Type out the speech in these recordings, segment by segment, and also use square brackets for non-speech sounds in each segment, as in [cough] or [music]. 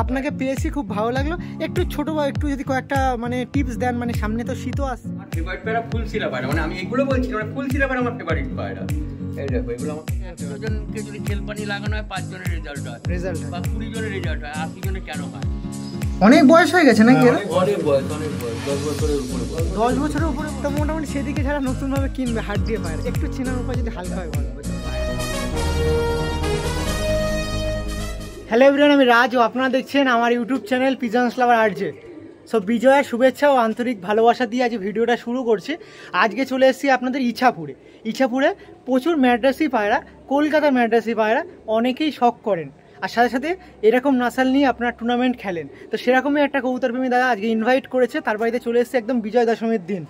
আপনাকে পেয়েছি খুব ভালো লাগল। একটু ছোট বা একটু যদি কয়েকটা মানে টিপস দেন মানে সামনে তো শীতও আসছে আমার ফেভারিট পায়রা ফুল সিরা পায়রা। মানে আমি এগুলো বলছি মানে ফুল সিরা পায়রা আমার ফেভারিট পায়রা। এই দেখো এগুলো আমার একশো জনকে যদি তেল পানি লাগানো হয় পাঁচ জনের রেজাল্ট হয়। রেজাল্ট বা কুড়ি জনের রেজাল্ট হয় আশি জনের কেন হয়? অনেক বয়স হয়ে গেছে নাকি অনেক বয়স অনেক বয়স দশ বছরের উপরে দশ বছরের উপরে তো মোটামুটি সেদিকে যারা নতুন ভাবে কিনবে হাট দিয়ে পায় একটু চেনার উপায় যদি হালকা হয় ভালো হ্যালো এভরিওয়ান আমি রাজ ও আপনারা দেখছেন আমার ইউটিউব চ্যানেল পিজন্স লাভার আর্জে সো বিজয়ের শুভেচ্ছা ও আন্তরিক ভালোবাসা দিয়ে আজ ভিডিওটা শুরু করছি। আজকে চলে এসেছি আপনাদের ইছাপুরে। ইছাপুরে প্রচুর ম্যাড্রাসি পায়রা, কলকাতার ম্যাড্রাসি পায়রা, অনেকেই শখ করেন। আর সাথে সাথে এরকম নাসাল নিয়ে আপনার টুর্নামেন্ট খেলেন। তো সেরকমই একটা কবুতরপ্রেমী দাদা আজকে ইনভাইট করেছে, তার বাড়িতে চলে এসেছে একদম বিজয় দশমীর দিন।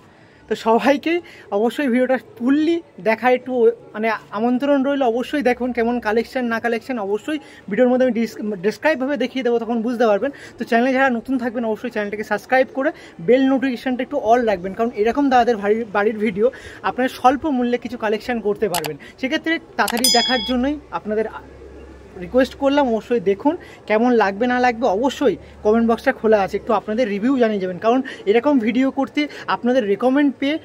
তো সবাইকেই অবশ্যই ভিডিওটা ফুললি দেখা একটু মানে আমন্ত্রণ রইল, অবশ্যই দেখুন কেমন কালেকশন না কালেকশন অবশ্যই ভিডিওর মধ্যে আমি ডিসক্রাইবভাবে দেখিয়ে দেবো, তখন বুঝতে পারবেন। তো চ্যানেলে যারা নতুন থাকবেন, অবশ্যই চ্যানেলটাকে সাবস্ক্রাইব করে বেল নোটিফিকেশনটা একটু অল রাখবেন, কারণ এরকম দাদাদের বাড়ির ভিডিও আপনারা স্বল্প মূল্যে কিছু কালেকশন করতে পারবেন। সেক্ষেত্রে তাড়াতাড়ি দেখার জন্যই আপনাদের রিকোয়েস্ট করলাম, অবশ্যই দেখুন, কেমন লাগবে, না লাগবে, অবশ্যই কমেন্ট বক্সটা খোলা আছে, একটু আপনাদের রিভিউ জানিয়ে যাবেন। কারণ এরকম ভিডিও করতে আপনাদের রেকমেন্ড পেয়ে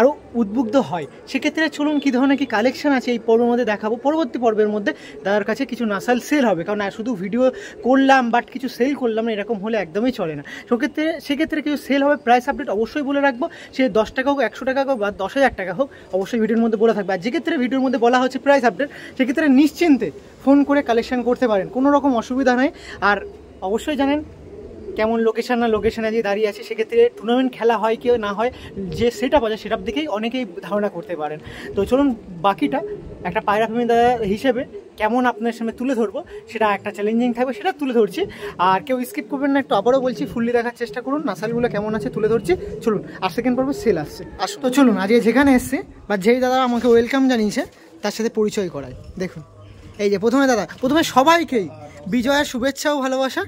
আরও উদ্বুদ্ধ হয়। সেক্ষেত্রে চলুন, কী ধরনের কি কালেকশন আছে এই পর্বের মধ্যে দেখাবো। পরবর্তী পর্বের মধ্যে দাদার কাছে কিছু নাসাল সেল হবে। কারণ শুধু ভিডিও করলাম বাট কিছু সেল করলাম না, এরকম হলে একদমই চলে না। সেক্ষেত্রে সেক্ষেত্রে কিছু সেল হবে প্রাইস আপডেট অবশ্যই বলে রাখব। সে দশ টাকা হোক, একশো টাকা হোক, বা দশ হাজার টাকা হোক, অবশ্যই ভিডিওর মধ্যে বলে থাকবে। আর যেক্ষেত্রে ভিডিওর মধ্যে বলা হচ্ছে প্রাইস আপডেট সেক্ষেত্রে নিশ্চিন্তে ফোন করে কালেকশান করতে পারেন, কোনো রকম অসুবিধা নেই। আর অবশ্যই জানেন, কেমন লোকেশান না লোকেশানে যে দাঁড়িয়ে আছে, সেক্ষেত্রে টুর্নামেন্ট খেলা হয় কি না হয়, যে সেট আপ আছে সেট আপ দেখেই অনেকেই ধারণা করতে পারেন। তো চলুন, বাকিটা একটা পায়রা প্রেমী দাদা হিসেবে কেমন আপনার সামনে তুলে ধরবো, সেটা একটা চ্যালেঞ্জিং থাকবে, সেটা তুলে ধরছি। আর কেউ স্কিপ করবেন না, একটু আবারও বলছি ফুললি দেখার চেষ্টা করুন। নাসালগুলো কেমন আছে তুলে ধরছি। চলুন, আর সেকেন্ড পর্ব সেল আসছে। আসুন তো চলুন, আজকে যেখানে এসছে, বা যেই দাদা আমাকে ওয়েলকাম জানিয়েছে, তার সাথে পরিচয় করায় দেখুন। এই যে প্রথমে দাদা প্রথমে সবাইকেই বিজয়ের শুভেচ্ছা ও ভালোবাসা।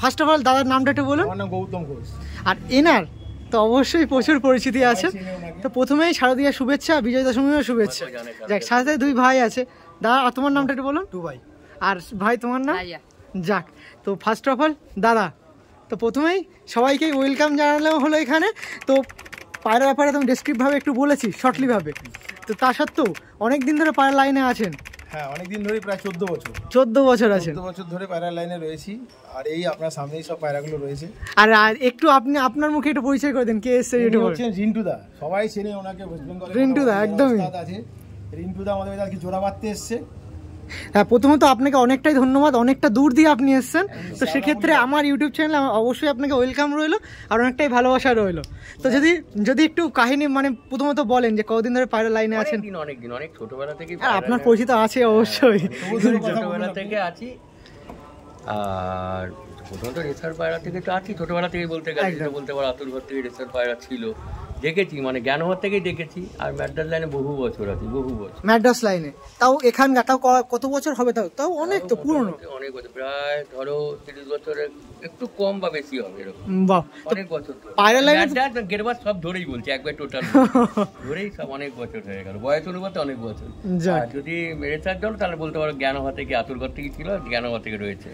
ফার্স্ট অফ অল দাদার নামটা একটু বলুন। গৌতম ঘোষ। আর এনার তো অবশ্যই প্রচুর পরিচিতি আছে। তো প্রথমেই শারদীয়া শুভেচ্ছা বিজয় দশমীও শুভেচ্ছা। যাক সাথে দুই ভাই আছে। দাদা আর তোমার নামটা একটু বলুন। দুবাই। আর ভাই তোমার নাম? যাক তো ফার্স্ট অফ অল দাদা তো প্রথমেই সবাইকেই ওয়েলকাম জানালেও হলো এখানে। তো পায়রা ব্যাপারে তুমি ডেসক্রিপভাবে একটু বলেছি শর্টলিভাবে তো তা সত্ত্বেও অনেক দিন ধরে পায়রা লাইনে আছেন। হ্যাঁ অনেকদিন ধরে প্রায় চোদ্দ বছর। চোদ্দ বছর আছে চোদ্দ বছর ধরে পায়রার লাইনে রয়েছি। আর এই আপনার সামনেই সব পায়রাগুলো রয়েছে। আর আর একটু আপনি আপনার মুখে একটু পরিচয় করে দেন কে এসছে এটা হচ্ছেন রিন্টু দা সবাই চেনে ওনাকে ওয়েস্ট বেঙ্গল রিন্টু দা, একদমই। আছে। রিন্টু দা আমাদের আজকে জোড়া বাঁধতে এসছে। হ্যাঁ প্রথমত আপনাকে অনেকটাই ধন্যবাদ অনেকটা দূর দিয়ে আপনি এসেছেন। তো সেক্ষেত্রে আমার ইউটিউব চ্যানেলে অবশ্যই আপনাকে ওয়েলকাম রইল আর অনেকটাই ভালোবাসা রইল। তো যদি যদি একটু কাহিনী মানে প্রথমত বলেন যে কতদিন ধরে পায়রা লাইনে আছেন? অনেক দিন অনেক ছোটবেলা থেকে আপনার পরিচিত আছে অবশ্যই। ছোটবেলা থেকে আছি। আর প্রথমত রেসার পায়রা থেকে তো আছি ছোটবেলা থেকে বলতে গেলে বলতে পারো আতুর ঘর থেকে রেসার পায়রা ছিল। দেখেছি মানে জ্ঞান হওয়ার থেকেই দেখেছি আর ম্যাড্রাস লাইনে বহু বছর আছি বহু বছর। ম্যাড্রাস লাইনে তাও এখানকার তাও কত বছর হবে তাও? তাও অনেক তো পুরনো। অনেক বছর প্রায় ধরো তিরিশ বছরের একটু কম বা বেশি হবে এরকম। বাহ। অনেক বছর পায়রা লাইনে গেরবার সব ধরেই বলছি একবার টোটাল [laughs] ধরেই সব অনেক বছর হয়ে গেল বয়স অনুপাতে অনেক বছর। যদি রেসার জন্য তাহলে বলতে পারো জ্ঞান হওয়া থেকে আতুর ঘর থেকে ছিল জ্ঞান হওয়া থেকে রয়েছে।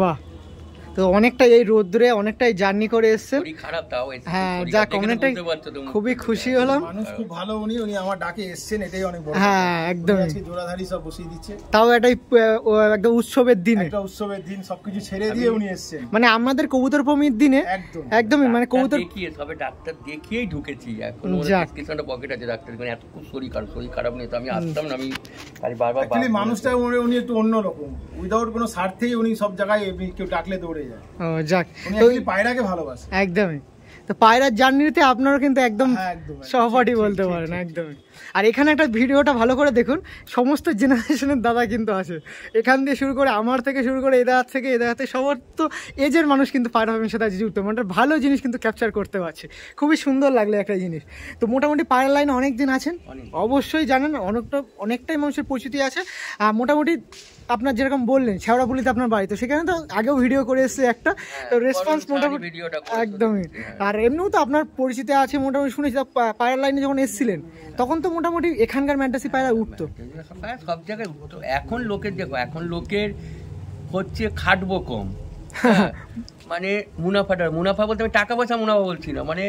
বাহ। তো অনেকটাই এই রোদ্রে অনেকটাই জার্নি করে এসছেন খারাপ তাও হ্যাঁ তো অনেকটাই। খুবই খুশি হলাম। মানুষ খুব ভালো উনি উনি আমার ডাকে এসছেন এটাই অনেক বড় হ্যাঁ জোড়াধারি সব বসিয়ে দিচ্ছে। তাও একটা একটা উৎসবের দিনে। একটা উৎসবের দিন সবকিছু ছেড়ে দিয়ে উনি এসছেন। মানে আমাদের কবুতর প্রমির দিনে একদমই মানে ডাক্তার কবুতর দেখিয়ে ডাক্তার দেখিয়েই ঢুকেছি এখন। পকেট আছে ডাক্তার মানে এত খুব শরীর খারাপ শরীর খারাপ নেই তো। আমি আসতাম না আমি খালি বারবার অ্যাকচুয়ালি মানুষটা উনি উনি একটু অন্যরকম। উইদাউট কোনো স্বার্থেই উনি সব জায়গায় কেউ ডাকলে দৌড়ে। ও, যাক। পায়রাকে ভালোবাসে। একদমই। তো পায়রার জার্নিতে আপনারও কিন্তু একদম হ্যাঁ। সহপাঠী বলতে পারেন একদমই। আর এখানে একটা ভিডিওটা ভালো করে দেখুন। সমস্ত জেনারেশনের দাদা কিন্তু আছে। এখান দিয়ে শুরু করে আমার থেকে শুরু করে এদার থেকে এদাতে সবার তো এজের মানুষ কিন্তু পায়রা ফার্মের সাথে যুক্ত। মানে ভালো জিনিস কিন্তু ক্যাপচার করতে পারছে। খুবই সুন্দর লাগল একটা জিনিস। তো মোটামুটি পায়রা লাইনে অনেক দিন আছেন? অবশ্যই জানেন অনেকটা অনেকটাই মানুষের পরিচিতি আছে। আর মোটামুটি আপনার যেরকম বললেন শেওড়াপুলিতে আপনার বাড়ি তো সেখানে তো আগেও ভিডিও করে এসেছে একটা তো রেসপন্স মোটামুটি ভিডিওটা একদমই। হ্যাঁ। আর এমনিও তো আপনার পরিচিতি আছে মোটামুটি শুনেছি তা পা- পায়রা লাইনে যখন এসেছিলেন তখন তো মোটামুটি এখানকার ম্যান্টাসি পায়রা উঠতো। সব- সব জায়গায় উঠতো। এখন লোকের দেখো এখন লোকের হচ্ছে খাটবো কম। [laughs] হ্যাঁ, মানে মুনাফাটা মুনাফা বলতে আমি টাকা পয়সা মুনাফা বলছি না মানে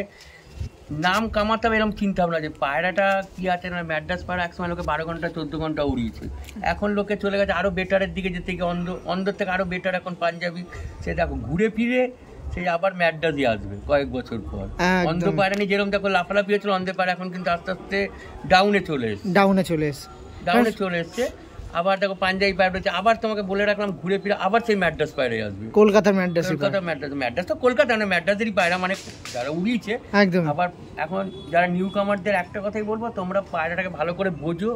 নাম কামাতে হবে এরকম চিন্তা ভাবনা যে পায়রাটা কি আছে না ম্যাড্রাস পায়রা একসময় লোকে বারো ঘণ্টা চোদ্দ ঘণ্টা উড়িয়েছে। এখন লোকে চলে গেছে আরও বেটারের দিকে যেতে গিয়ে অন্ধ অন্ধর থেকে আরও বেটার এখন পাঞ্জাবি। সে দেখো ঘুরে ফিরে সেই আবার ম্যাড্রাসই আসবে কয়েক বছর পর। অন্ধ পায়রা নিয়ে যেরকম দেখো লাফালাফি হয়েছিল অন্ধ পায়রা এখন কিন্তু আস্তে আস্তে ডাউনে চলে এসছে। ডাউনে চলে এসে ডাউনে চলে এসছে। আবার দেখো পাঞ্জাবি পায়রা রয়েছে আবার তোমাকে বলে রাখলাম ঘুরে ফিরে আবার সেই ম্যাড্রাস পায়রা আসবে। কলকাতার ম্যাড্রাসি কলকাতা ম্যাড্রাস ম্যাড্রাস তো কলকাতা না ম্যাড্রাসেরই পায়রা মানে যারা উড়িয়েছে একদম। আবার এখন যারা নিউ কামারদের একটা কথাই বলব তোমরা পায়রাটাকে ভালো করে বোঝো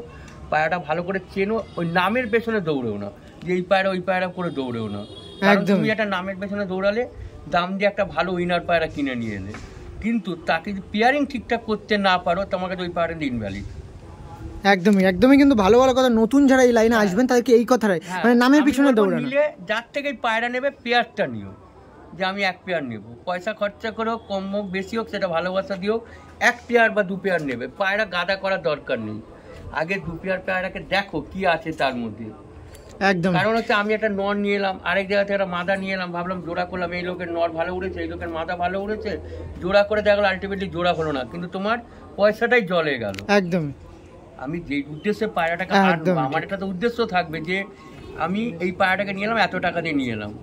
পায়রাটা ভালো করে চেনো ওই নামের পেছনে দৌড়েও না যে এই পায়রা ওই পায়রা করে দৌড়েও না। কারণ একদমই। তুমি একটা নামের পেছনে দৌড়ালে দাম দিয়ে একটা ভালো উইনার পায়রা কিনে নিয়ে এলে। কিন্তু তাকে যদি পেয়ারিং ঠিকঠাক করতে না পারো তোমাকে ওই পায়রা দিন ইনভ্যালিড একদমই একদমই কিন্তু ভালো ভালো কথা। নতুন যারা এই লাইনে আসবেন তাদেরকে এই কথাটাই মানে নামের পিছনে দৌড়ানো। নিলে যার থেকে পায়রা নেবে পেয়ারটা নিও যে আমি এক পেয়ার নেব। পয়সা খরচা করেও কম হোক বেশি হোক সেটা ভালোবাসা দিও এক পেয়ার বা দু পেয়ার নেবে। পায়রা গাদা করার দরকার নেই। আগে দু পেয়ার পায়রাকে দেখো কি আছে তার মধ্যে। একদম। কারণ হচ্ছে আমি একটা নর নিয়ে এলাম আরেক জায়গা থেকে একটা মাদা নিয়ে এলাম ভাবলাম জোড়া করলাম এই লোকের নর ভালো উড়েছে এই লোকের মাদা ভালো উড়েছে জোড়া করে দেখল আলটিমেটলি জোড়া হলো না। কিন্তু তোমার পয়সাটাই জলে গেল। একদম। আমি যে উদ্দেশ্যে পায়রাটাকে আনব আমার একটা তো উদ্দেশ্য থাকবে যে আমি এই পায়রাটাকে নিয়ে এলাম এত টাকা দিয়ে নিয়ে এলাম।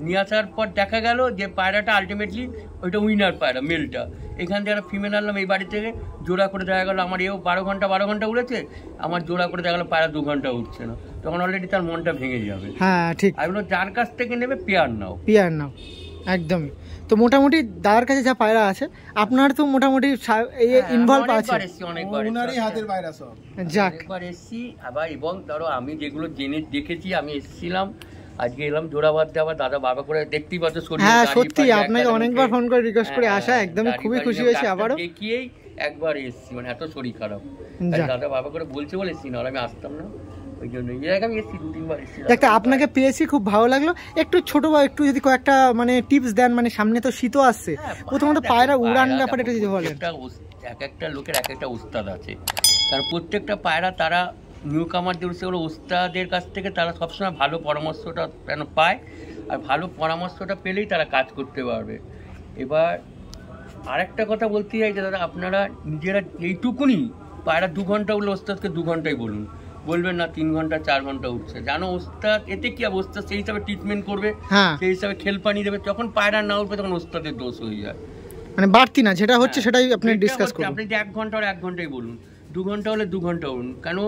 নিয়ে আসার পর দেখা গেল যে পায়রাটা আলটিমেটলি ওইটা উইনার পায়রা মেলটা এখান থেকে একটা ফিমেল আনলাম এই বাড়ি থেকে জোড়া করে দেখা গেলো আমার এও বারো ঘণ্টা বারো ঘণ্টা উড়েছে আমার জোড়া করে দেখা গেলো পায়রা দু ঘণ্টা উঠছে না। তখন অলরেডি তার মনটা ভেঙে যাবে। হ্যাঁ ঠিক। আমি যার কাছ থেকে নেবে পেয়ার নাও। পেয়ার নাও একদমই। তো মোটামুটি দাদার কাছে যা পায়রা আছে আপনার তো মোটামুটি ইনভলভ হ্যাঁ, আছে। হাতের পায়রা সব। যাক। একবার এসছি আবার এবং ধরো আমি যেগুলো জেনে দেখেছি আমি এসেছিলাম আজকে এলাম জোড়াবাদ আবার দাদা বাবা করে দেখতেই পাচ্ছ হ্যাঁ সত্যি আপনাকে অনেকবার ফোন করে রিকোয়েস্ট করে হ্যাঁ, আসা একদমই খুবই খুশি হয়েছি আবারও। দেখিয়েই একবার এসছি মানে এত শরীর খারাপ। দাদা বাবা করে বলছে বলে এসছি নাহলে আমি আসতাম না। ওই জন্য এর আগে আমি এসছি দু তিনবার এসছি। একটা আপনাকে পেয়েছি খুব ভালো লাগল। একটু ছোট বা একটু যদি কয়েকটা মানে টিপস দেন মানে সামনে তো শীতও আসছে। হ্যাঁ, প্রথমত পায়রা উড়ান ব্যাপারে একটু যদি বলেন। এক একটা লোকের এক একটা উস্তাদ আছে। তার প্রত্যেকটা পায়রা তারা নিউ কামারদের সেগুলো উস্তাদের কাছ থেকে তারা সবসময় ভালো পরামর্শটা যেন পায় আর ভালো পরামর্শটা পেলেই তারা কাজ করতে পারবে। এবার আরেকটা কথা বলতে চাই যে দাদা আপনারা নিজেরা এইটুকুনি পায়রা দু ঘণ্টা উঠলে ওস্তাদকে দু ঘন্টাই বলুন। বলবেন না তিন ঘণ্টা চার ঘণ্টা উঠছে। জানো ওস্তাদ এতে কি ওস্তাদ সেই হিসাবে ট্রিটমেন্ট করবে হ্যাঁ। সেই হিসাবে খেল পানি দেবে। যখন পায়রা না উঠবে তখন ওস্তাদের দোষ হয়ে যায়। মানে বাড়তি না যেটা হচ্ছে হ্যাঁ, সেটাই আপনি ডিসকাস করুন। আপনি এক ঘণ্টা আর এক ঘন্টাই বলুন দু ঘণ্টা হলে দু ঘণ্টা বলুন। কেন?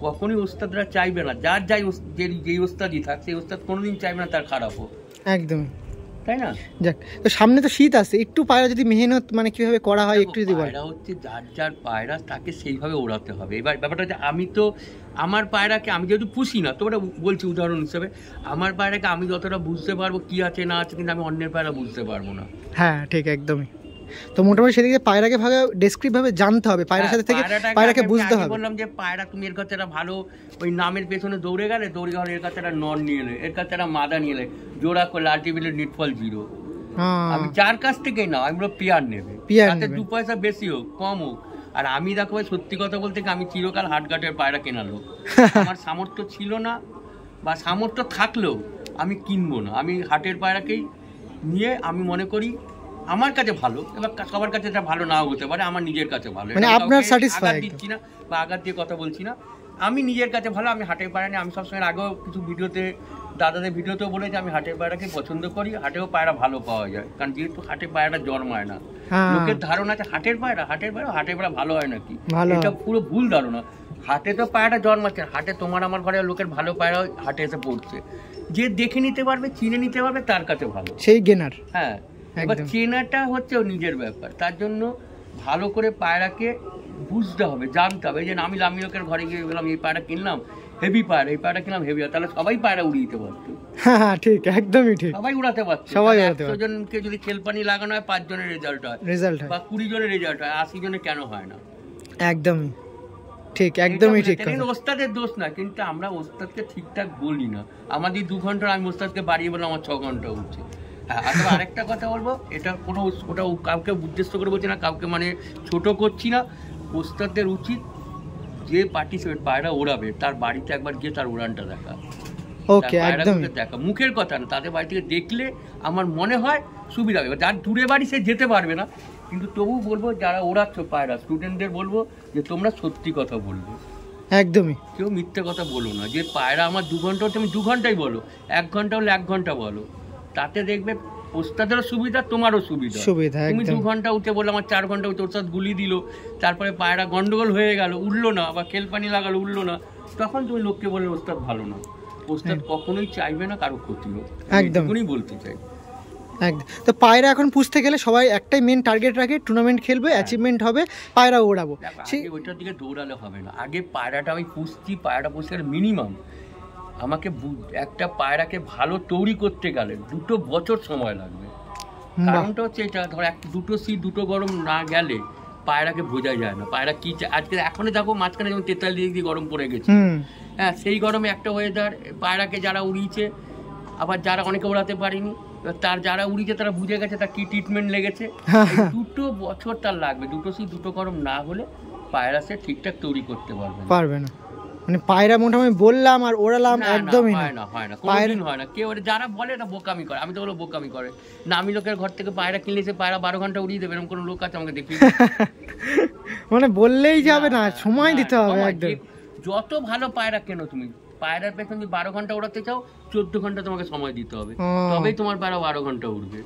কখনই ওস্তাদরা চাইবে না। যার যাই যে যেই ওস্তাদই থাক সেই ওস্তাদ কোনোদিন চাইবে না তার খারাপ হোক। একদম। তাই না? যাক তো সামনে তো শীত আছে একটু পায়রা যদি মেহনত মানে কীভাবে করা হয় একটু যদি পায়রা হচ্ছে যার যার পায়রা তাকে সেইভাবে ওড়াতে হবে। এবার ব্যাপারটা হচ্ছে আমি তো আমার পায়রাকে আমি যেহেতু পুষি না তোমরা বলছি উদাহরণ হিসেবে আমার পায়রাকে আমি যতটা বুঝতে পারব কি আছে না আছে কিন্তু আমি অন্যের পায়রা বুঝতে পারব না। হ্যাঁ ঠিক একদমই। তো মোটামুটি সেদিকে পায়রাকে ভাবে ডেসক্রিপ ভাবে জানতে হবে পায়রার সাথে থেকে হ্যাঁ, পায়রাকে বুঝতে হবে। বললাম যে পায়রা তুমি এর কাছে একটা ভালো ওই নামের পেছনে দৌড়ে গেলে দৌড়ে গেলে এর কাছে একটা নন নিয়ে এলে এর কাছে একটা মাদা নিয়ে এলে জোড়া করলে আলটিমেটলি নিটফল জিরো হ্যাঁ। আমি যার কাছ থেকেই নাও আমি বলো পেয়ার নেবে। পেয়ার তাতে। দু পয়সা বেশি হোক কম হোক। আর আমি দেখো ভাই সত্যি কথা বলতে আমি চিরকাল হাটঘাটের পায়রা কেনা লোক। [laughs] আমার সামর্থ্য ছিল না বা সামর্থ্য থাকলেও আমি কিনবো না। আমি হাটের পায়রাকেই নিয়ে আমি মনে করি আমার কাছে ভালো এবার সবার কাছে এটা ভালো নাও হতে পারে আমার নিজের কাছে ভালো। মানে আপনার satisfy দিচ্ছি না বা আঘাত দিয়ে কথা বলছি না। আমি নিজের কাছে ভালো আমি হাটের পায়রা নিয়ে আমি সবসময় আগেও কিছু ভিডিওতে দাদাদের ভিডিওতেও বলেছি আমি হাটের পায়রাকে পছন্দ করি হাটেও পায়রা ভালো পাওয়া যায়। কারণ যেহেতু হাটে পায়রাটা জন্মায় না। হ্যাঁ। লোকের ধারণা আছে হাটের পায়রা হাটের পায়রা হাটের পায়রা ভালো হয় নাকি? এটা পুরো ভুল ধারণা। হাটে তো পায়রাটা জন্মাচ্ছে। হাটে তোমার আমার ঘরে লোকের ভালো পায়রা হাটে এসে পড়ছে। যে দেখে নিতে পারবে চিনে নিতে পারবে তার কাছে ভালো। সেই গেনার হ্যাঁ। এবার চেনাটা হচ্ছে নিজের ব্যাপার। তার জন্য ভালো করে পায়রাকে বুঝতে হবে জানতে হবে। যে আমি লামি লোকের ঘরে গিয়ে বললাম এই পায়রা কিনলাম হেভি পায়রা এই পায়রা কিনলাম হেভি তাহলে সবাই পায়রা উড়িয়ে দিতে পারতো। হ্যাঁ হ্যাঁ, ঠিক একদমই ঠিক। সবাই উড়াতে পারতো। সবাই উড়াতে জনকে যদি খেলপানি লাগানো হয় পাঁচ জনের রেজাল্ট হয়। রেজাল্ট হয়। বা কুড়ি জনের রেজাল্ট হয় আশি জনের কেন হয় না? একদমই। ঠিক একদমই ঠিক কিন্তু ওস্তাদের দোষ না কিন্তু আমরা ওস্তাদকে ঠিকঠাক বলি না। আমাদের দু ঘণ্টা আমি ওস্তাদকে বাড়িয়ে বললাম আমার ছ ঘণ্টা উঠছে। আর আরেকটা কথা বলব এটা কোনো ওটা কাউকে উদ্দেশ্য করে বলছি না কাউকে মানে ছোট করছি না। ওস্তাদদের উচিত যে পার্টিসিপেট পায়রা ওড়াবে তার বাড়িতে একবার গিয়ে তার উড়ানটা দেখা। Okay, তার দেখা। মুখের কথা না তাদের বাড়ি থেকে দেখলে আমার মনে হয় সুবিধা হবে। যার দূরে বাড়ি সে যেতে পারবে না। কিন্তু তবু বলব যারা ওড়াচ্ছ পায়রা স্টুডেন্টদের বলব যে তোমরা সত্যি কথা বলবে। একদমই। কেউ মিথ্যে কথা বলো না। যে পায়রা আমার দু ঘণ্টা হচ্ছে তুমি দু ঘন্টাই বলো। এক ঘণ্টা হলে এক ঘণ্টা বলো। তাতে দেখবে ওস্তাদেরও সুবিধা তোমারও সুবিধা। সুবিধা, তুমি দু ঘণ্টা উঠে বললে আমার চার ঘণ্টা উঠে ওস্তাদ গুলি দিল। তারপরে পায়রা গন্ডগোল হয়ে গেল উঠল না বা খেলপানি লাগালো উঠল না। তখন তুমি লোককে বললে ওস্তাদ ভালো না। ওস্তাদ কখনোই চাইবে না কারও ক্ষতি হোক। একদম। এটুকুনি বলতে চাই। একদম। তো পায়রা এখন পুষতে গেলে সবাই একটাই মেন টার্গেট রাখে টুর্নামেন্ট খেলবে অ্যাচিভমেন্ট হবে পায়রা ওড়াবো সেই ওইটার দিকে দৌড়ালে হবে না। আগে পায়রাটা আমি পুষছি পায়রাটা পুষতে মিনিমাম আমাকে একটা পায়রাকে ভালো তৈরি করতে গেলে দুটো বছর সময় লাগবে। কারণটা হচ্ছে এটা ধর এক দুটো সি দুটো গরম না গেলে পায়রাকে বোঝা যায় না। পায়রা কি আজকে এখনই দেখো মাঝখানে যেমন তেতাল্লিশ ডিগ্রি গরম পড়ে গেছে। হ্যাঁ সেই গরমে একটা ওয়েদার পায়রাকে যারা উড়িয়েছে আবার যারা অনেকে ওড়াতে পারেনি তার যারা উড়িয়েছে তারা বুঝে গেছে তার কি ট্রিটমেন্ট লেগেছে। [laughs] দুটো বছর তার লাগবে দুটো শীত দুটো গরম না হলে পায়রা সে ঠিকঠাক তৈরি করতে পারবে পারবে না। মানে পায়রা মোটামুটি বললাম আর ওড়ালাম একদমই না। হয় না হয় না। কোনোদিন হয় না। কেউ যারা বলে না বোকামি করে। আমি তো বলো বোকামি করে। না আমি লোকের ঘর থেকে পায়রা কিনলে সে পায়রা বারো ঘণ্টা উড়িয়ে দেবে এরকম কোনো লোক আছে আমাকে দেখি [laughs] মানে বললেই যাবে না সময় দিতে হবে একদম। যত ভালো পায়রা কেন তুমি পায়রার পেছন বারো ঘণ্টা ওড়াতে চাও চোদ্দ ঘণ্টা তোমাকে সময় দিতে হবে। তবেই তোমার পায়রা বারো ঘণ্টা উড়বে।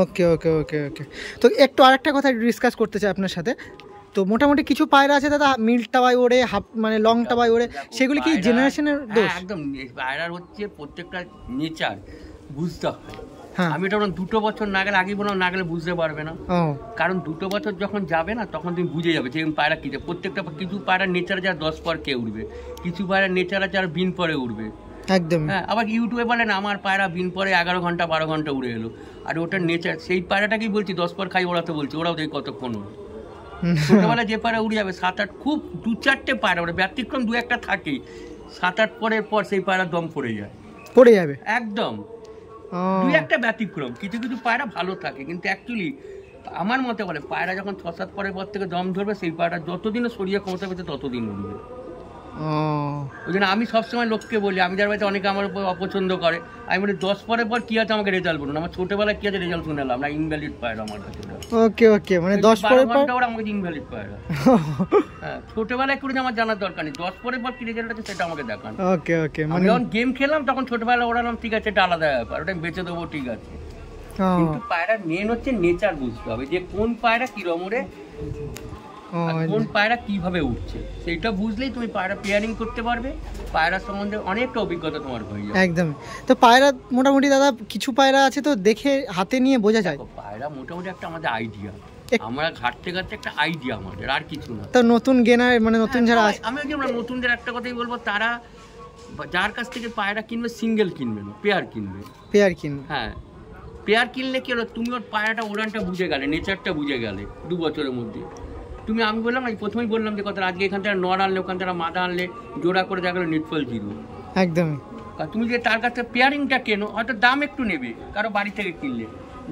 ওকে ওকে ওকে ওকে। তো একটু আরেকটা কথা ডিসকাস করতে চাই আপনার সাথে। তো মোটামুটি কিছু পায়রা আছে দাদা মিল টাওয়াই ওড়ে হাফ মানে লং টাওয়াই ওড়ে সেগুলি কি পায়রা- জেনারেশনের হ্যাঁ, দোষ? একদম পায়রার হচ্ছে প্রত্যেকটা নেচার বুঝতে হয়। হ্যাঁ। আমি এটা বললাম দুটো বছর না গেলে আগে বললাম না গেলে বুঝতে পারবে না। কারণ দুটো বছর যখন যাবে না তখন তুমি বুঝে যাবে যে পায়রা কী। প্রত্যেকটা কিছু পায়রার নেচার যারা দশ পর কে উঠবে কিছু পায়রার নেচার আছে আর বিন পরে উঠবে একদম। হ্যাঁ আবার ইউটিউবে বলেন আমার পায়রা বিন পরে এগারো ঘণ্টা বারো ঘণ্টা উড়ে এলো। আর ওটার নেচার সেই পায়রাটাকেই বলছি দশ পর খাই ওড়াতে বলছি ওরাও দেখি কতক্ষণ ওড়ে ছোটবেলায় যে পায়রা উড়ে যাবে সাত আট খুব দু চারটে পায়রা ওটা ব্যতিক্রম দু একটা থাকেই সাত আট পরের পর সেই পায়রা দম পড়ে যায়। পড়ে যাবে? একদম। দু দুই একটা ব্যতিক্রম কিছু কিছু পায়রা ভালো থাকে কিন্তু অ্যাকচুয়ালি আমার মতে বলে পায়রা যখন ছ সাত পরের পর থেকে দম ধরবে সেই পায়রা যতদিনও সরিয়ে ক্ষমতা পেতে ততদিন উঠবে ও ওই জন্য আমি সবসময় লোককে বলি আমি যার বাড়িতে অনেকে আমার উপর অপছন্দ করে আমি বলি দশ পরের পর কি আছে আমাকে রেজাল্ট বলুন। আমার ছোটবেলায় কি আছে রেজাল্ট শুনে এলাম না ইনভ্যালিড পায়রা আমার কাছে। ওকে ওকে মানে দশ পরের পর ওরা আমাকে ইনভ্যালিড পায়রা [laughs] হ্যাঁ। ছোটবেলায় করে আমার জানার দরকার নেই দশ পরের পর কি রেজাল্ট আছে সেটা আমাকে দেখান। ওকে ওকে মানে যখন গেম খেললাম তখন ছোটবেলায় ওড়ালাম ঠিক আছে এটা আলাদা ব্যাপার ওটা বেঁচে দেবো ঠিক আছে। কিন্তু পায়রার মেন হচ্ছে নেচার বুঝতে হবে যে কোন পায়রা কিরম আর কোন পায়রা কীভাবে উঠছে? সেটা বুঝলেই তুমি পায়রা পেয়ারিং করতে পারবে। পায়রা সম্বন্ধে অনেকটা অভিজ্ঞতা তোমার হয়ে যাবে। একদম। তো পায়রা মোটামুটি দাদা কিছু পায়রা আছে তো দেখে হাতে নিয়ে বোঝা যায়। পায়রা মোটামুটি একটা আমাদের আইডিয়া আমরা ঘাটতে ঘাটতে একটা আইডিয়া আমাদের আর কিছু না। তো নতুন গেনার মানে নতুন যারা হ্যাঁ, আছে আমি আমরা নতুনদের একটা কথাই বলব তারা যার কাছ থেকে পায়রা কিনবে সিঙ্গেল কিনবে না পেয়ার কিনবে। পেয়ার কিনবে। হ্যাঁ। পেয়ার কিনলে কি হলো তুমি ওর পায়রাটা উড়ানটা বুঝে গেলে নেচারটা বুঝে গেলে দু বছরের মধ্যে। তুমি আমি বললাম না প্রথমেই বললাম যে কথা আজকে এখান থেকে নর আনলে ওখান থেকে মাদা আনলে জোড়া করে দেখা গেলো নিটফল জিরো একদমই। আর তুমি যে তার কাছে পেয়ারিংটা কেনো হয়তো দাম একটু নেবে কারও বাড়ি থেকে কিনলে।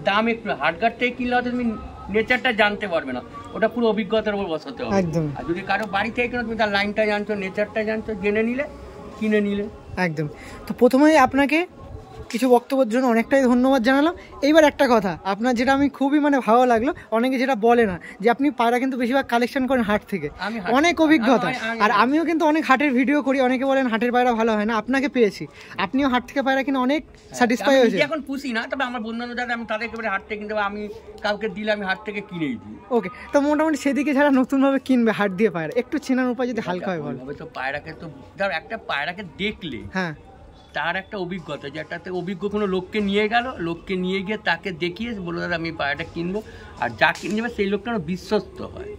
দাম একটু হাটগার থেকে কিনলে হয়তো তুমি নেচারটা জানতে পারবে না। ওটা পুরো অভিজ্ঞতার উপর বসাতে হবে। একদম আর যদি কারও বাড়ি থেকে কেনো তুমি তার লাইনটা জানছো নেচারটা জানছো জেনে নিলে কিনে নিলে। একদম। তো প্রথমেই আপনাকে কিছু বক্তব্যের জন্য অনেকটাই ধন্যবাদ জানালাম। এইবার একটা কথা আপনার যেটা আমি খুবই মানে ভালো লাগল অনেকে যেটা বলে না যে আপনি পায়রা কিন্তু বেশিরভাগ কালেকশন করেন হাট থেকে। অনেক অভিজ্ঞতা। আর আমিও কিন্তু অনেক হাটের ভিডিও করি অনেকে বলেন হাটের পায়রা ভালো হয় না আপনাকে পেয়েছি। আপনিও হাট থেকে পায়রা কিনে অনেক স্যাটিসফাই হয়েছে এখন পুষি না তবে আমার বন্ধু যারা আমি তাদের একেবারে হাট থেকে কিনতে আমি কাউকে দিলে আমি হাট থেকে কিনেই দিই। ওকে তো মোটামুটি সেদিকে যারা নতুনভাবে কিনবে হাট দিয়ে পায়রা একটু চেনার উপায় যদি হালকা হয় বল। তো পায়রাকে তো ধর একটা পায়রাকে দেখলে হ্যাঁ। তার একটা অভিজ্ঞতা যে একটা অভিজ্ঞ কোনো লোককে নিয়ে গেল লোককে নিয়ে গিয়ে তাকে দেখিয়ে বলে দাদা আমি পায়রাটা কিনবো। আর যা কিনে যাবে সেই লোকটা বিশ্বস্ত হয়।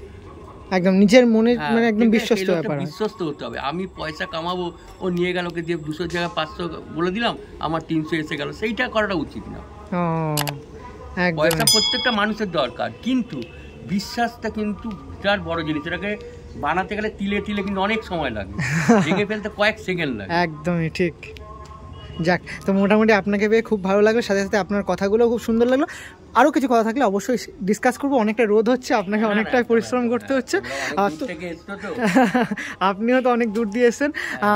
একদম নিজের মনে হ্যাঁ, মানে একদম বিশ্বস্ত ব্যাপার বিশ্বস্ত হতে হবে। আমি পয়সা কামাবো ও নিয়ে গেল ওকে দিয়ে দুশো জায়গায় পাঁচশো বলে দিলাম আমার তিনশো এসে গেল। সেইটা করাটা উচিত না। পয়সা প্রত্যেকটা মানুষের দরকার কিন্তু বিশ্বাসটা কিন্তু বিরাট বড় জিনিস। এটাকে বানাতে গেলে তিলে তিলে কিন্তু অনেক সময় লাগে। [laughs] ভেঙে ফেলতে কয়েক সেকেন্ড লাগে। একদমই ঠিক। যাক তো মোটামুটি আপনাকে পেয়ে খুব ভালো লাগল। সাথে সাথে আপনার কথাগুলো খুব সুন্দর লাগল। আরও কিছু কথা থাকলে অবশ্যই ডিসকাস করব। অনেকটা রোদ হচ্ছে আপনাকে না, অনেকটাই পরিশ্রম করতে হ্যাঁ, হচ্ছে। তোমরা অনেক আর দূর তো- থেকে এসছো তো। [laughs] আপনিও তো অনেক দূর দিয়ে এসেছেন।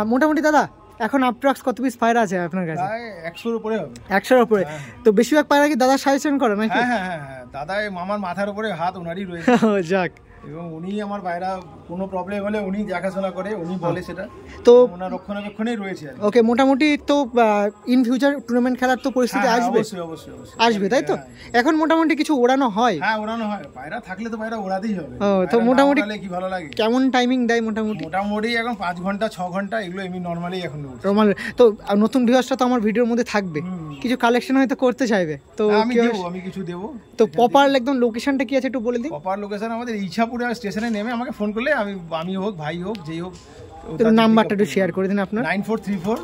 মোটামুটি দাদা এখন আপট্রাক্স কত পিস পায়রা আছে আপনার কাছে? একশোর উপরে একশোর উপরে। হ্যাঁ। তো বেশিরভাগ পায়রা কি দাদা সাজেশন করে নাকি? হ্যাঁ হ্যাঁ হ্যাঁ হ্যাঁ। দাদা মামার মাথার উপরে হাত ওনারই রয়েছে। [laughs] যাক। এবং উনি আমার বাইরা কোনো প্রবলেম হলে উনি দেখাশোনা করে উনি বলে সেটা। তো ওনার রক্ষণাবেক্ষণেই রয়েছে আর ওকে মোটামুটি তো ইন ফিউচার টুর্নামেন্ট খেলার তো পরিস্থিতি হ্যাঁ, আসবে। অবশ্যই অবশ্যই আসবে তাই তো? হ্যাঁ, এখন মোটামুটি কিছু ওড়ানো হয়? হ্যাঁ ওড়ানো হয়। পায়রা থাকলে তো পায়রা ওড়াতেই হবে। ও, তো মোটামুটি- কি ভালো লাগে? কেমন টাইমিং দেয় মোটামুটি? মোটামুটি এখন পাঁচ ঘণ্টা ছ ঘণ্টা এগুলো এমনি নর্মালি এখন উঠছে। রোমাল তো নতুন ভিউয়ার্সটা তো আমার ভিডিওর মধ্যে থাকবে। কিছু কালেকশন হয়তো করতে চাইবে। তো হ্যাঁ, আমি দেবো আমি কিছু দেবো। তো প্রপার একদম লোকেশনটা কি আছে একটু বলে দিন প্রপার লোকেশন আমাদের ইচ্ছাপুরে স্টেশনে নেমে আমাকে ফোন করলে আমি আমি হোক ভাই হোক যেই হোক নাম্বারটা একটু শেয়ার করে দিন আপনার। Nine four three four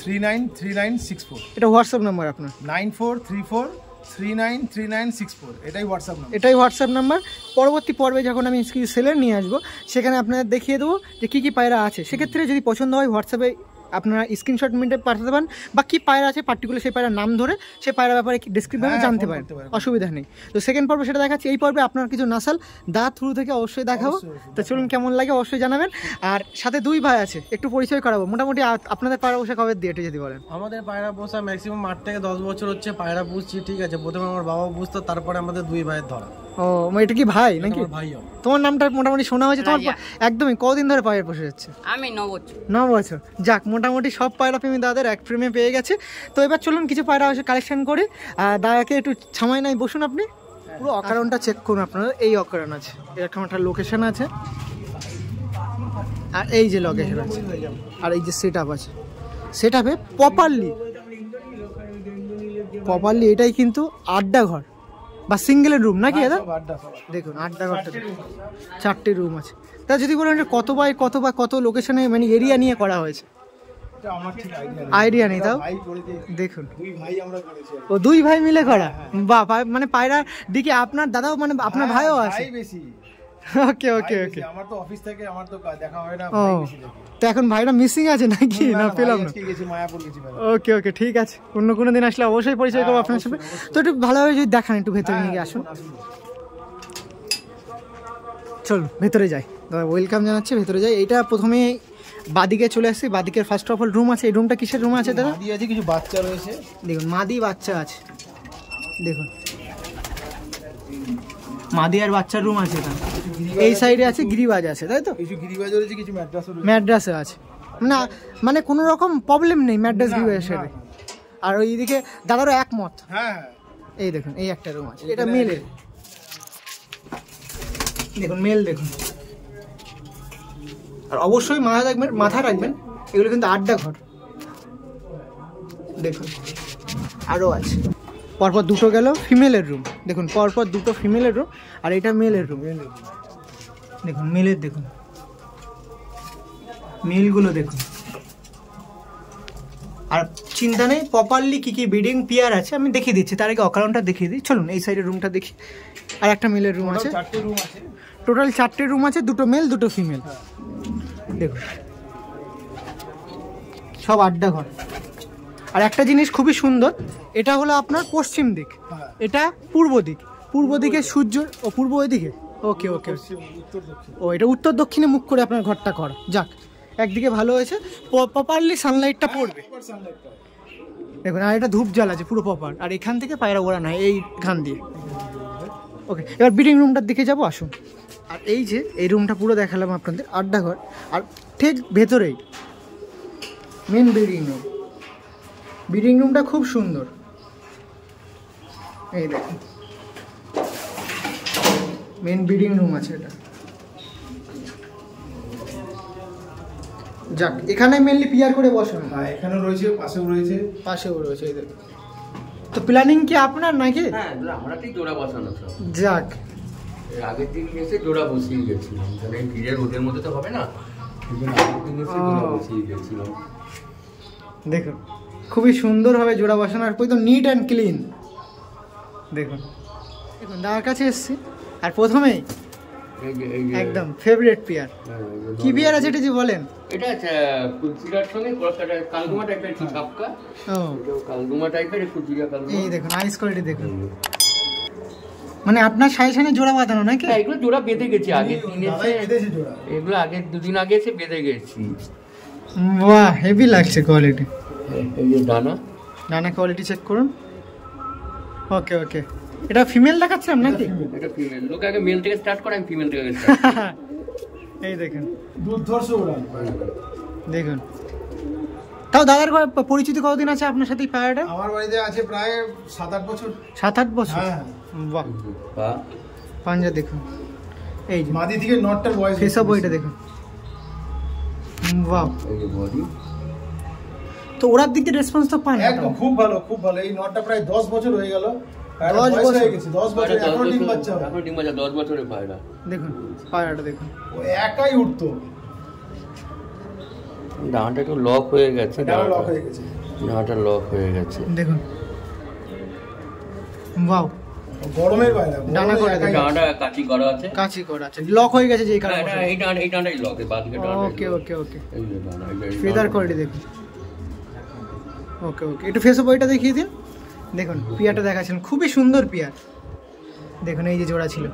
three nine three nine six four. এটা হোয়াটসঅ্যাপ নাম্বার আপনার। Nine four three four three nine three nine six four. এটাই হোয়াটসঅ্যাপ নাম্বার এটাই হোয়াটসঅ্যাপ নাম্বার পরবর্তী পর্বে যখন আমি কিছু সেলের নিয়ে আসব সেখানে আপনাদের দেখিয়ে দেবো যে কী কী পায়রা আছে। সেক্ষেত্রে যদি পছন্দ হয় হোয়াটসঅ্যাপে আপনারা স্ক্রিনশট মিনিটে পাঠাতে পারেন বা কী পায়রা আছে পার্টিকুলার সেই পায়রার নাম ধরে সেই পায়রার ব্যাপারে ডিসক্রিপভাবে হ্যাঁ, জানতে পারেন। অসুবিধা নেই। তো সেকেন্ড পর্বে সেটা দেখাচ্ছি। এই পর্বে আপনার কিছু নাসাল দা থ্রু থেকে অবশ্যই দেখাবো। তো চলুন কেমন লাগে অবশ্যই জানাবেন। আর সাথে দুই ভাই আছে একটু পরিচয় করাবো। মোটামুটি আপনাদের পায়রা বসে কবে দিয়ে যদি বলেন? আমাদের পায়রা পোষা ম্যাক্সিমাম আট থেকে দশ বছর হচ্ছে পায়রা বুঝছি ঠিক আছে। প্রথমে আমার বাবা বুঝতো তারপরে আমাদের দুই ভাইয়ের ধরা। ও এটা কি ভাই নাকি? তোমার নামটা মোটামুটি শোনা হয়েছে তোমার একদমই কদিন ধরে পায়ের বসে যাচ্ছে আমি ন বছর ন বছর যাক মোটামুটি সব পায়রা প্রেমী দাদাদের এক ফ্রেমে পেয়ে গেছে। তো এবার চলুন কিছু পায়রা কালেকশন করে। দাদাকে একটু ছামাই নাই, বসুন আপনি। পুরো অকারণটা চেক করুন আপনারা, এই অকারণ আছে। এরকম একটা লোকেশন আছে। আর এই যে লোকেশন আছে, আর এই যে সেট আপ আছে। সেট আপে প্রপারলি প্রপারলি এটাই কিন্তু আড্ডা ঘর। বা সিঙ্গেলের রুম নাকি দাদা। দেখুন, আড্ডা ঘরটা চারটে রুম আছে। তা যদি বলেন কত বাই কত বা কত লোকেশনে মানে এরিয়া নিয়ে করা হয়েছে। আইডিয়া নেই। তাও? দেখুন। ও দুই ভাই মিলে করা? বা মানে পায়রার দিকে আপনার দাদাও মানে আপনার হ্যাঁ, ভাইও আছে? বেশি। [laughs] ওকে ওকে ওকে। আমার তো অফিস থেকে আমার তো দেখা হয় না ও ভাই তো এখন ভাইরা মিসিং আছে নাকি? না, না পেলাম। ওকে ওকে ঠিক আছে। অন্য কোনো দিন আসলে অবশ্যই পরিচয় করব হ্যাঁ, আপনার সাথে। তো একটু ভালোভাবে যদি দেখান একটু ভেতরে নিয়ে গিয়ে আসুন। চলুন ভেতরে যাই। দাদা ওয়েলকাম জানাচ্ছি ভেতরে যাই। এটা প্রথমে বাদিকে চলে আসছি বাদিকের ফার্স্ট অফ অল রুম আছে। এই রুমটা কিসের রুম আছে দাদা? মাদি আছে কিছু বাচ্চা রয়েছে। দেখুন মাদি বাচ্চা আছে। দেখুন। মাদি আর বাচ্চার রুম আছে এখানে। এই সাইডে আছে গিরিবাজ আছে তাই তো? কিছু গিরিবাজ রয়েছে কিছু ম্যাড্রাসও রয়েছে। ম্যাড্রাসে আছে। না মানে কোনো রকম প্রবলেম নেই ম্যাড্রাস গিরিবাজের সাথে। আর ওইদিকে দাদারও একমত। হ্যাঁ হ্যাঁ। এই দেখুন এই একটা রুম আছে। এটা মেলের দেখুন মেল দেখুন। আর অবশ্যই মাথা রাখবেন মাথা রাখবেন। এগুলো কিন্তু আড্ডা ঘর। দেখুন আরও আছে। পরপর দুটো গেল ফিমেলের রুম দেখুন পরপর দুটো ফিমেলের রুম আর এটা মেলের রুম দেখুন মেলের দেখুন। মেলগুলো দেখুন। আর চিন্তা নেই প্রপারলি কী কী বিডিং পিয়ার আছে আমি দেখিয়ে দিচ্ছি। তার আগে অকারণটা দেখিয়ে দিই। চলুন এই সাইডের রুমটা দেখি। আর একটা মেলের রুম আছে। টোটাল চারটে রুম আছে। টোটাল চারটে রুম আছে দুটো মেল দুটো ফিমেল দেখুন। সব আড্ডা ঘর। আর একটা জিনিস খুবই সুন্দর এটা হলো আপনার পশ্চিম দিক। হ্যাঁ। এটা পূর্ব দিক। পূর্ব দিকে সূর্য ও পূর্ব ওইদিকে? ওকে ওকে। ও এটা উত্তর দক্ষিণে মুখ করে আপনার ঘরটা করা। যাক একদিকে ভালো হয়েছে। প্রপারলি সানলাইটটা পড়বে। sunlight পায়। দেখুন আর এটা ধূপ জ্বাল আছে পুরো প্রপার আর এখান থেকে পায়রা ওড়া নাই এইখান দিয়ে। ওকে এবার বিডিং রুমটার দিকে যাব আসুন। আর এই যে এই রুমটা পুরো দেখালাম আপনাদের আড্ডা ঘর আর ঠিক ভেতরেই মেন বিডিং রুম বিডিং রুমটা খুব সুন্দর। এই দেখুন। মেন বিডিং রুম আছে এটা। যাক এখানে মেনলি পিয়ার করে বসানো। হ্যাঁ এখানেও রয়েছে পাশেও রয়েছে। পাশেও রয়েছে এই দেখুন। তো প্ল্যানিং কি আপনার নাকি? হ্যাঁ আমরাতেই জোড়া বসানো যাক। এর আগের দিন এসে জোড়া বসিয়ে গেছিলাম। ভিড়ের রোদের মধ্যে তো হবে না দেখুন খুবই সুন্দরভাবে জোড়া বসানো আর একদম নিট অ্যান্ড ক্লিন দেখুন দেখুন দাদার কাছে এসছি। আর প্রথমেই একদম ফেভারিট পেয়ার হ্যাঁ, যে কি পেয়ার আছে এটা যে বলেন? এটা আছে কুচিরার সঙ্গে কলকাতা কালদুমা টাইপের একটু ছাপকা। ও। কালদুমা টাইপের কালদুমা। এই দেখুন আইস কোয়ালিটি দেখুন। মানে আপনার সাজেশনে জোড়া বাঁধানো নাকি? হ্যাঁ, এগুলো জোড়া বেঁধে গেছি আগে দাদাই এগুলো আগের দুদিন আগে এসে বেঁধে গেছি। বাহ হেভি লাগছে কোয়ালিটি এই যে ডানা। ডানা কোয়ালিটি চেক করুন। ওকে ওকে এটা ফিমেল দেখাচ্ছে দেখাচ্ছিলাম নাকি? এটা ফিমেল লোক আগে মেল থেকে স্টার্ট করে আমি ফিমেল থেকে স্টার্ট [laughs] এই দেখুন। দুর্ধর্ষ উড়ান দেখুন। তাও দাদার ঘরে পরিচিতি কতদিন আছে আপনার সাথে এই পায়রাটা আমার বাড়িতে আছে প্রায় সাত আট বছর। সাত আট বছর। হ্যাঁ। বাহ। বা পাঞ্জা দেখুন এই যে মাদি থেকে নটটার বয়স ফেসা বইটা দেখুন বাহ। এই যে বডি তো ওরার দিক দিয়ে রেসপন্স তো পান একদম খুব ভালো খুব ভালো। এই নটটা প্রায় দশ বছর হয়ে গেল। বছর? হয়ে গেছে দশ বছর এখনও ডিম বাচ্চা হবে। ডিম বাচ্চা দশ বছরের পায়রা। দেখুন পায়রাটা দেখুন। ও একাই উঠতো। ডানাটা একটু লক হয়ে গেছে লক হয়ে গেছে। ডানাটা লক হয়ে গেছে। দেখুন। বাও গরমের বাইরে ডানা করে দেয়। ডানাটা কাটি করা আছে। কাছি করা আছে। লক হয়ে গেছে যেই কারণে এটা- এই ডানা এই ডানাটাই লক এই বাদিকে ডানাটাই ওকে ওকে ওকে ডানা, ফেদার কোয়ালিটি দেখুন। ওকে ওকে একটু ফেসো বইটা দেখিয়ে দিন। দেখুন পিয়ারটা দেখাচ্ছেন খুবই সুন্দর পিয়ার। দেখুন এই যে জোড়া ছিল।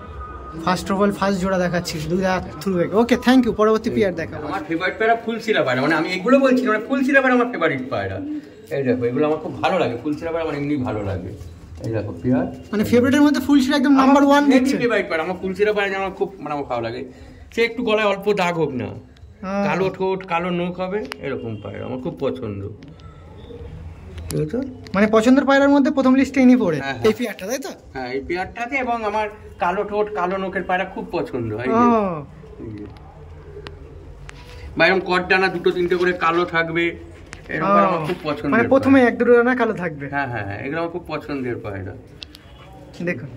ফার্স্ট অফ অল ফার্স্ট জোড়া দেখাচ্ছি। দুই হাত থ্রু ওকে থ্যাংক ইউ পরবর্তী পিয়ার দেখাবো। আমার ফেভারিট পায়রা ফুল সিরা পায়রা। মানে আমি এগুলো বলছি মানে ফুল সিরা পায়রা আমার ফেভারিট পায়রা। এই দেখো এগুলো আমার খুব ভালো লাগে। ফুল সিরা পায়রা আমার এমনি ভালো লাগে। এই দেখো পিয়ার মানে ফেভারিটের মধ্যে ফুলশির একদম নাম্বার ওয়ান দিচ্ছে। ফেভারিট পায়রা আমার ফুল সিরা পায়রা আমার খুব মানে আমার ভালো লাগে। সে একটু গলায় অল্প দাগ হোক না। হ্যাঁ। কালো ঠোঁট কালো নখ হবে এরকম পায়রা। আমার খুব পছন্দ। মানে পছন্দের পায়রার মধ্যে প্রথম লিস্টে ইনি পড়ে। হ্যাঁ, হ্যাঁ। এই পিয়ারটা তাই তো? হ্যাঁ এই পেয়ারটাতে এবং আমার কালো ঠোঁট কালো নখের পায়রা খুব পছন্দ হয়। বা এরকম কট ডানা দুটো তিনটে করে কালো থাকবে। এরকম আমার খুব পছন্দ মানে প্রথমে এক দুটো কালো থাকবে? হ্যাঁ হ্যাঁ হ্যাঁ এগুলো আমার খুব পছন্দের পায়রা দেখুন।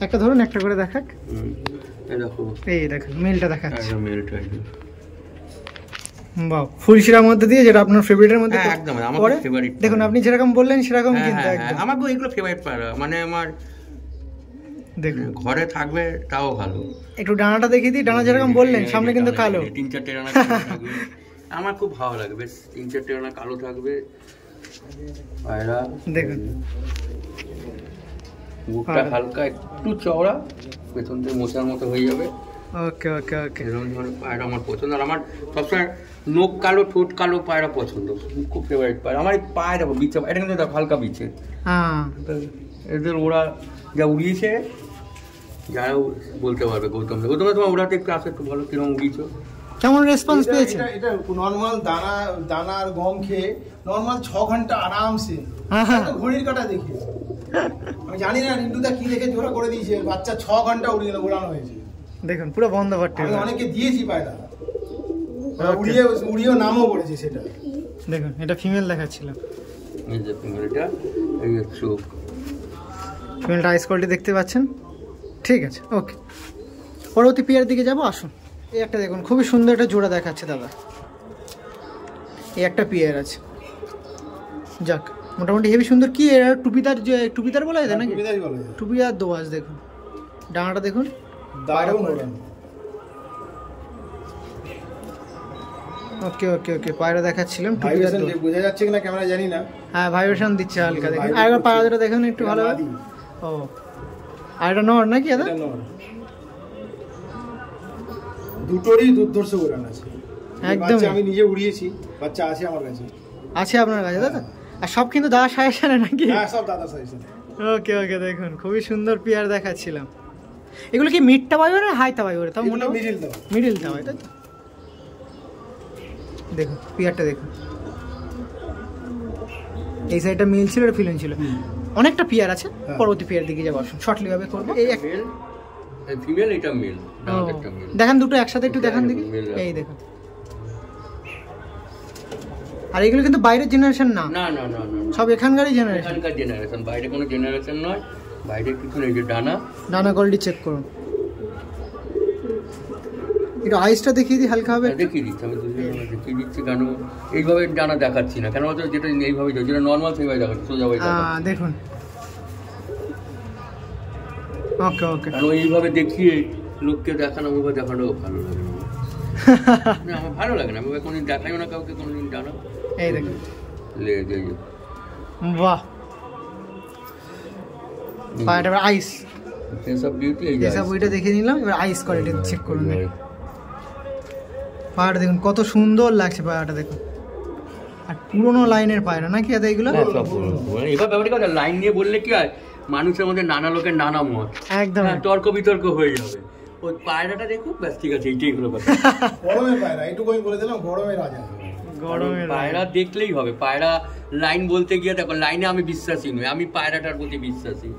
একটা ধরুন একটা করে দেখাক। এই দেখুন মেলটা দেখাচ্ছে। মেলটা বাহ ফুলশিরার মধ্যে দিয়ে যেটা আপনার ফেভারিটের মধ্যে হ্যাঁ, একদম, আমার favorite দেখুন আপনি যেরকম বললেন সেরকম হ্যাঁ, কিন্তু একদম। আমার এগুলো ফেভারিট পায়রা মানে আমার দেখুন। ঘরে থাকবে তাও ভালো। একটু ডানাটা দেখিয়ে দিই ডানা যেরকম বললেন সামনে কিন্তু কালো। তিন চারটে ডানা। আমার খুব ভালো লাগবে তিন চারটে ডানা কালো থাকবে। পায়রা দেখুন। মুখটা হালকা একটু চওড়া পেছন থেকে মোচার মতো হয়ে যাবে। ওকে ওকে ওকে। এরকম ধরনের পায়রা আমার পছন্দ। আর আমার সবসময় নোখ কালো ঠোঁট কালো পায়রা পছন্দ। খুব ফেভারিট পায়রা। আমার এই পায়ে দেখো বিছে এটা কিন্তু হালকা হ্যাঁ। এদের ওরা যা উড়িয়েছে যারা বলতে পারবে গৌতম। গৌতম তোমার ওরাতে একটু আসে একটু ভালো কীরকম উড়িয়েছো। কেমন রেসপন্স পেয়েছে? এটা- এটা নর্মাল দানা দানার গম খেয়ে নর্মাল ছ ঘণ্টা আরামসে হ্যাঁ, হ্যাঁ। ঘড়ির কাটা দেখে। আমি জানি না রিন্টুদা কি দেখে জোড়া করে দিয়েছে বাচ্চা ছ ঘণ্টা উড়িয়ে উড়ানো হয়েছে। দেখুন পুরো বন্ধ ভট্টি আমি অনেকে দিয়েছি পায়রা। উড়িয়ে উড়িয়েও নামও পড়েছে সেটা। দেখুন এটা ফিমেল দেখাচ্ছিল। এই যে ফিঙ্গারটা এই যে চোখ। ফিমেলটা আইস কোয়ালিটি দেখতে পাচ্ছেন? ঠিক আছে ওকে পরবর্তী পিয়ার দিকে যাব আসুন। এই একটা দেখুন খুবই সুন্দর একটা জোড়া দেখাচ্ছে দাদা। এই একটা পিয়ার আছে। যাক মোটামুটি হেভি সুন্দর কি? এরা টুপিদার যে টুপিদার বলা যায় নাকি? বলা যায়। টুপিদার দোয়াজ দেখুন। ডাঙাটা দেখুন। ওকে ওকে ওকে পায়রা দেখাচ্ছিলাম টুপিদার বোঝা যাচ্ছে কিনা ক্যামেরা জানি না। হ্যাঁ ভাইব্রেশন দিচ্ছে হালকা দেখুন। আরেকবার করছে। পায়রা দুটো দেখুন একটু ভালো। ও আর এটা নর নাকি দাদা। দুটোরই দুর্ধর্ষ উড়ান আছে। বাচ্চা আমি নিজে উড়িয়েছি বাচ্চা আছে আমার কাছে। আছে আপনার কাছে দাদা আর সব কিন্তু দাদা সাজেশনে নাকি? হ্যাঁ সব দাদা সাইজের ওকে ওকে দেখুন খুবই সুন্দর পিয়ার দেখাচ্ছিলাম। এগুলো কি মিডটা পাইবে না হাইটা পাইবে তাও মোটামুটি মিডিল দাও হয় তাই তো? দেখুন পিয়ারটা দেখুন। এই সাইডটা মিল ছিল এটা ফিলিং ছিল। অনেকটা পিয়ার আছে হ্যাঁ। পরবর্তী পিয়ার দিকে যাব আসুন শর্টলি ভাবে করব। এই ফিমেল এটা মেল দেখান দুটো একসাথে একটু দেখান দেখি। এই দেখুন আর এগুলো কিন্তু বাইরের জেনারেশন না। না না না। সব এখানকারই জেনারেশন এখানকার জেনারেশন বাইরে কোনো জেনারেশন নয়। বাইরে কিছু নেই যে ডানা। ডানা কোয়ালিটি চেক করুন। একটু আইসটা দেখিয়ে দিই হালকা হবে দেখিয়ে দিচ্ছি আমি দেখিয়ে দিচ্ছি কেন এইভাবে ডানা দেখাচ্ছি না। কেন যেটা এইভাবে যেটা নর্মাল সেইভাবে দেখাচ্ছি আহ, দেখুন। ওকে ওকে কারণ এইভাবে দেখিয়ে লোককে দেখানো ওইভাবে দেখানো ভালো লাগে [laughs] না। আমার ভালো লাগে না। আমি কোনোদিন দেখাইও না কাউকে কোনোদিন জানো এই দেখুন। বাহ। এবার আইস বইটা দেখে নিলাম এবার আইস কোয়ালিটি চেক করুন। পায়রাটা দেখুন কত সুন্দর লাগছে পায়রাটা দেখুন। আর পুরোনো লাইনের পায়রা নাকি এগুলো? হ্যাঁ, কথা লাইন নিয়ে বললে কি হয় মানুষের মধ্যে নানা লোকের নানা মত। একদম। হ্যাঁ, তর্ক বিতর্ক হয়ে যাবে। ওই পায়রাটা দেখুক ব্যাস ঠিক আছে এইটাই হলো ব্যাপার। [laughs] গরমের পায়রা এইটুকু আমি বলে দিলাম গরমের রাজা। পায়রা দেখলেই হবে। পায়রা লাইন বলতে গিয়ে দেখো লাইনে আমি বিশ্বাসী নই আমি পায়রাটার প্রতি বিশ্বাসী।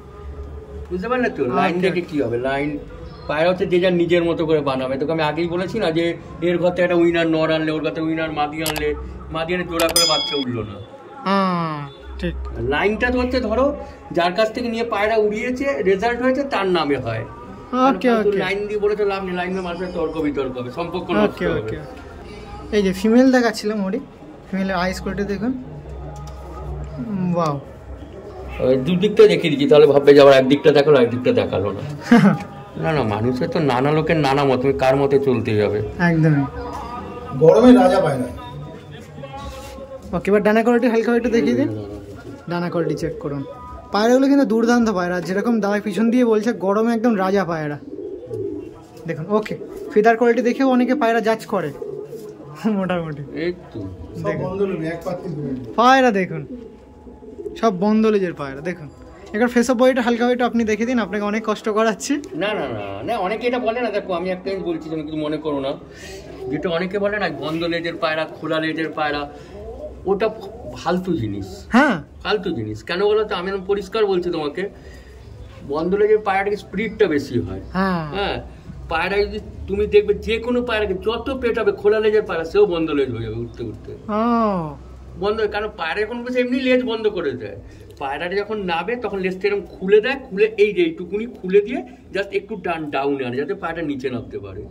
বুঝতে পারলে তো? লাইন দেখে কি হবে? লাইন পায়রা হচ্ছে যে যার নিজের মতো করে বানাবে। তোকে আমি আগেই বলেছি না যে এর ঘর থেকে একটা উইনার নর আনলে ওর ঘর থেকে উইনার মাদি আনলে মাদি আনে জোড়া করে বাচ্চা উঠল না। হ্যাঁ ঠিক। লাইনটা তো হচ্ছে ধরো যার কাছ থেকে নিয়ে পায়রা উড়িয়েছে রেজাল্ট হয়েছে তার নামে হয়। ওকে ওকে। লাইন দিয়ে বলেছে লাভ নেই লাইন মানুষের তর্ক বিতর্ক হবে সম্পর্ক নষ্ট ওকে হবে। ওকে এই যে ফিমেল দেখাচ্ছিলাম ওরি ফিমেলের আইস কোয়ালিটি দেখুন। ওই দুদিকটা দেখিয়ে দিচ্ছি তাহলে ভাববে যে আবার একদিকটা দেখাল একদিকটা দেখাল না। [laughs] না না মানুষের তো নানা লোকের নানা মত তুমি কার মতে চলতে যাবে? একদমই গরমের রাজা পায়রা ওকে এবার ডানা কোয়ালিটি হালকা একটু দেখিয়ে দিন। ডানা কোয়ালিটি চেক করুন। পায়রাগুলো কিন্তু দুর্দান্ত পায়রা যেরকম দাদা পিছন দিয়ে বলছে গরমে একদম রাজা পায়রা। দেখুন ওকে ফিদার কোয়ালিটি দেখেও অনেকে পায়রা জাজ করে। মোটামুটি। পায়রা দেখুন। সব বন্ধ লেজের পায়রা দেখুন। এবার ফেসঅপ বইটা হালকা বইটা আপনি দেখে দিন আপনাকে অনেক কষ্ট করাচ্ছি। না না না না অনেকে এটা বলে না দেখো আমি একটা জিনিস বলছি তুমি কিছু মনে করো না। যেটা অনেকে বলে না বন্ধ লেজের পায়রা খোলা লেজের পায়রা ওটা ফালতু জিনিস। হ্যাঁ। ফালতু জিনিস। কেন বলো তো? আমি পরিষ্কার বলছি তোমাকে। বন্ধ লেজের পায়রাটাকে স্পিডটা বেশি হয়। হ্যাঁ। হ্যাঁ। পায়রা যদি তুমি দেখবে যে কোনো পায়রাকে যত পেট হবে খোলা লেজের পায়রা সেও বন্ধ লেজ হয়ে যাবে উঠতে উঠতে। বন্ধ কারণ পায়রা যখন বসে এমনি লেজ বন্ধ করে দেয়। পায়রাটা যখন নাবে তখন লেজটা এরকম খুলে দেয় খুলে এই যে এইটুকুনি খুলে দিয়ে জাস্ট একটু ডান ডাউনে আনে যাতে পায়রাটা নিচে নামতে পারে।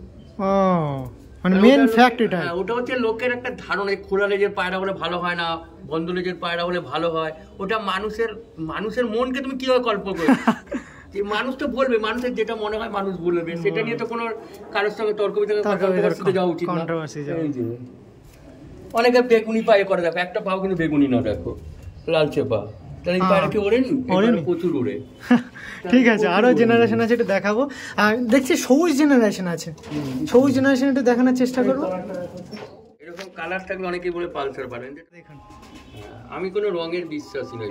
মানে মেন ফ্যাক্ট এটা হ্যাঁ, ওটা হচ্ছে লোকের একটা ধারণা খোলা লেজের পায়রা হলে ভালো হয় না বন্ধ লেজের পায়রা হলে ভালো হয়। ওটা মানুষের মানুষের মনকে তুমি কীভাবে কল্পনা করবে? যে মানুষ তো বলবে মানুষের যেটা মনে হয় মানুষ বলবে। সেটা নিয়ে তো কোনো কারোর সঙ্গে তর্ক বিতর্ক তর্ক বিতর্ক, যাওয়া উচিত না। অনেকে বেগুনি পায়ে করে দেখো একটা পাও কিন্তু বেগুনি না দেখো লালচে পা তাহলে। পায়রা কি ওড়েনি ওড়েনি? প্রচুর ওড়ে। [laughs] ঠিক আছে আরও জেনারেশন আছে এটা দেখাবো। আর দেখছি সবুজ জেনারেশন আছে। সবুজ জেনারেশন একটু দেখানোর চেষ্টা করব। এরকম কালার থাকলে অনেকেই বলে পালসার পারেন দেখুন। আমি কোনো রঙের বিশ্বাসী নই।